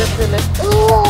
Oh.